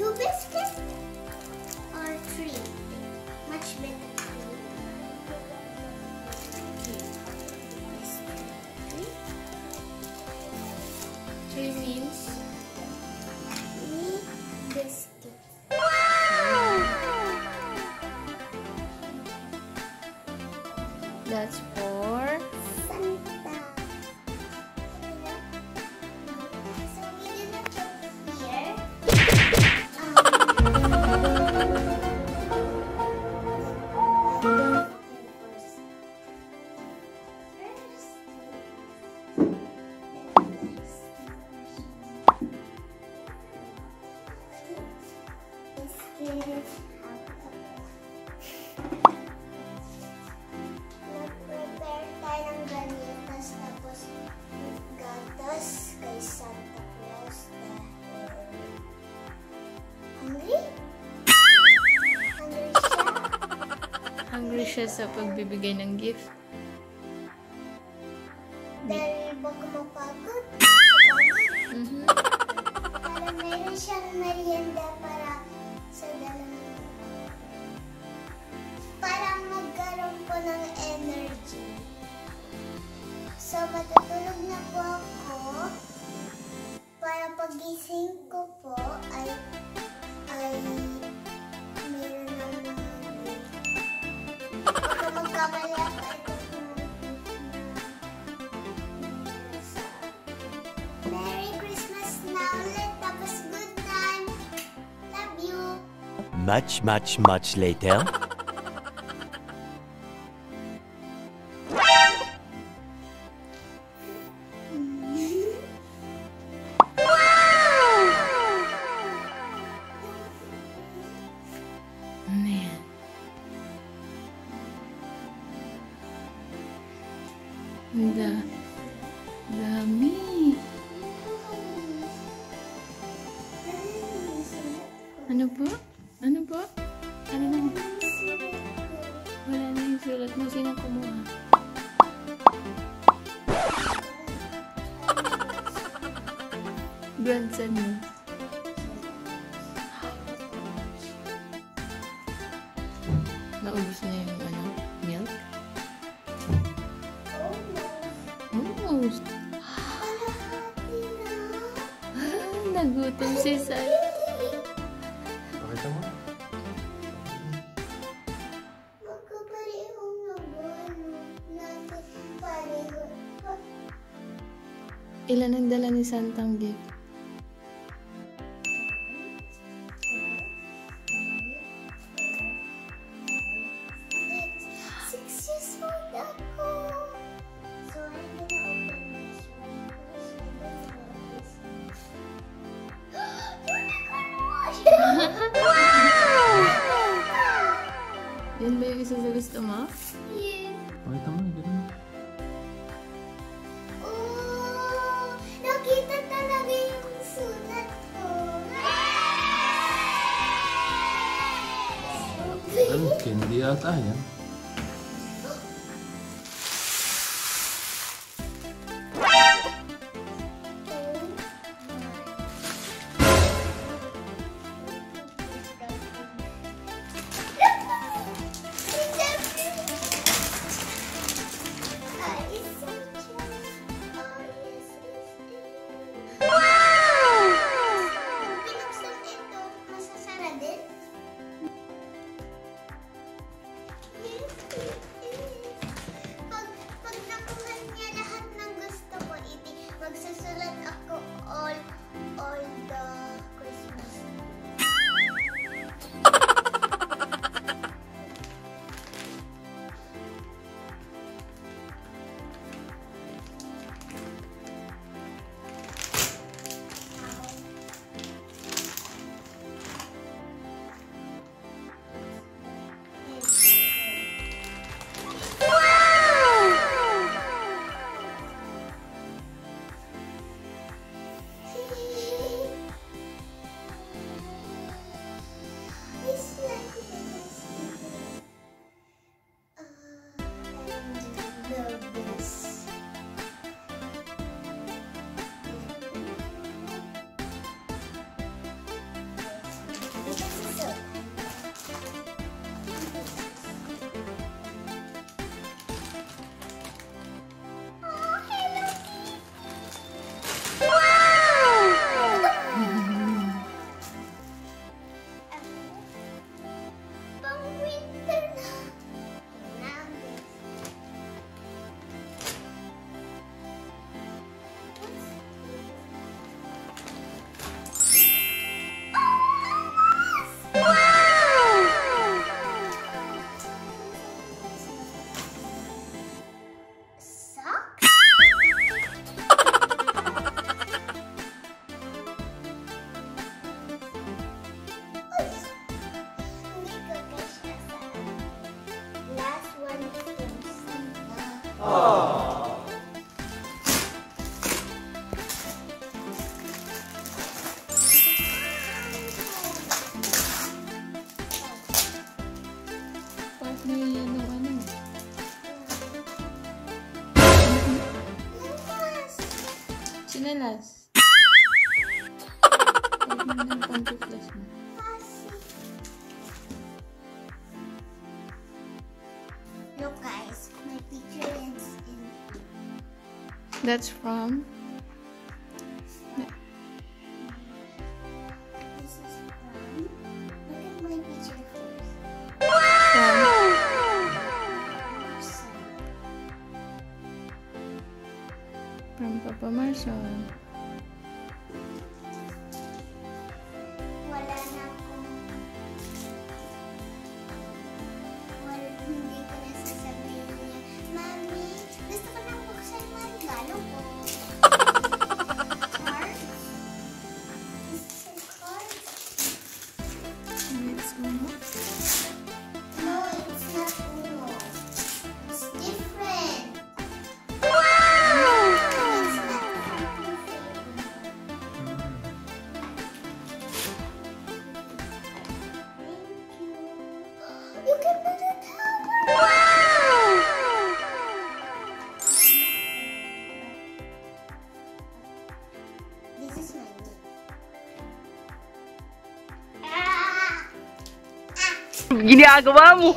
to this siya sa pagbibigay ng gift. Dahil baka mapagod. Mapagod. Mhm. Para meron siyang merienda para sa dalang para magkaroon po ng energy. So, matutulog na po ako para pagising ko po ay ay much, much, much later. the the. Ano po? Grandson mo. Naubos na yung ano, milk? Almost. Ah, nagutom si Sai. Pakita mo. Ilan ang dala ni Santang gift? Candy ata yan. Look guys, my picture is in. That's from? ginagawa mo?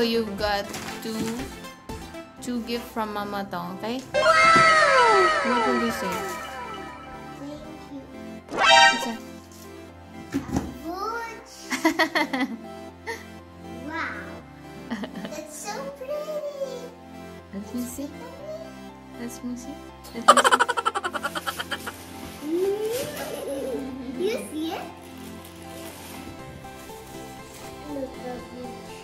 So you've got two, two gift from Mama Tong, okay? Wow! What will you say? Thank you. Wow. That's so pretty. Let me see. Let me see. Let me see. You see it? Look at.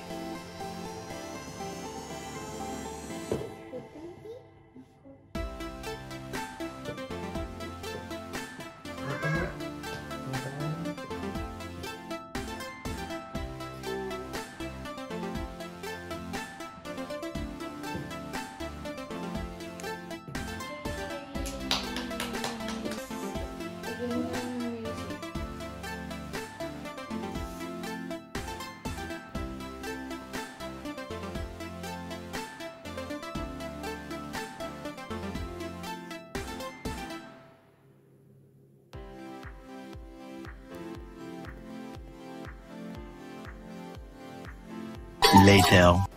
later.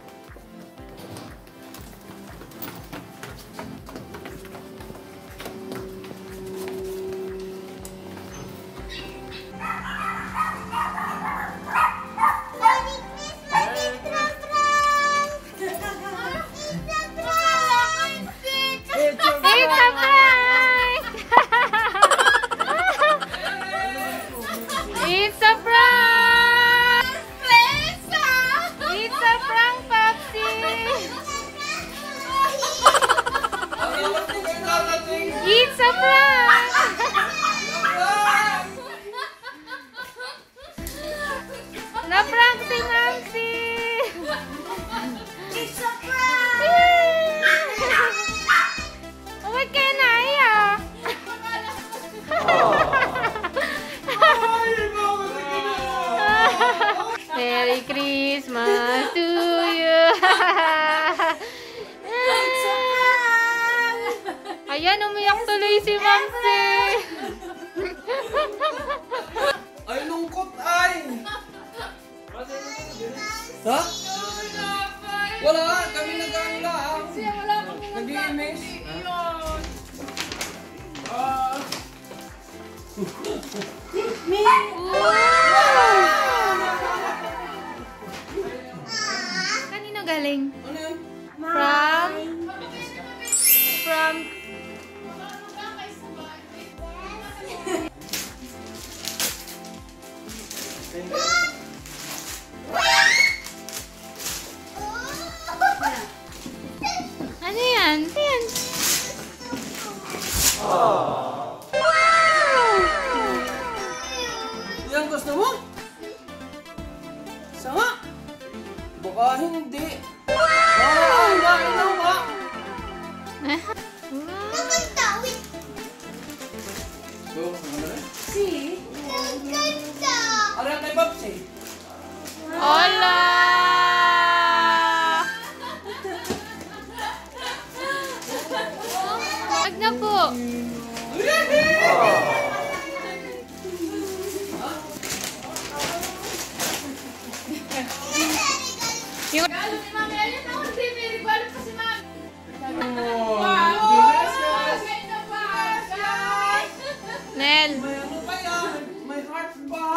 Bye. umiyak tuloy si Mamsi. ay, lungkot ay! Ha? Wala, kami nag-ano lang. Siya, wala pang Nag-iimis. Iyon. Ah. Ano yan? Ano yan? Gusto mo? Sama? Baka hindi. Ah, wala, ino ba? Wow. Maganda, wait. Oo, ano rin? Maganda. Ano yung kay Babsy? Nel. May ano kaya? May heart ba?